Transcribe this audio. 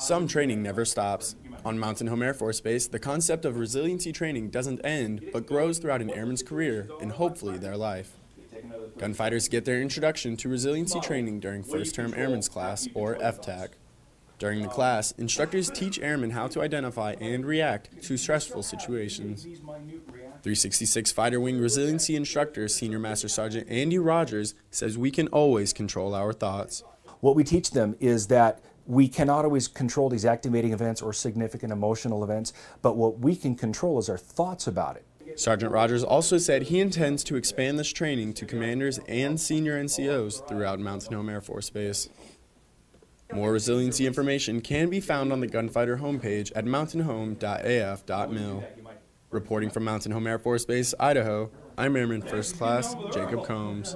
Some training never stops. On Mountain Home Air Force Base, the concept of resiliency training doesn't end, but grows throughout an airman's career and hopefully their life. Gunfighters get their introduction to resiliency training during First Term Airman's Class, or FTAC. During the class, instructors teach airmen how to identify and react to stressful situations. 366 Fighter Wing Resiliency Instructor Senior Master Sergeant Andy Rogers says we can always control our thoughts. What we teach them is that we cannot always control these activating events or significant emotional events, but what we can control is our thoughts about it. Sergeant Rogers also said he intends to expand this training to commanders and senior NCOs throughout Mountain Home Air Force Base. More resiliency information can be found on the Gunfighter homepage at mountainhome.af.mil. Reporting from Mountain Home Air Force Base, Idaho, I'm Airman First Class Jacob Combs.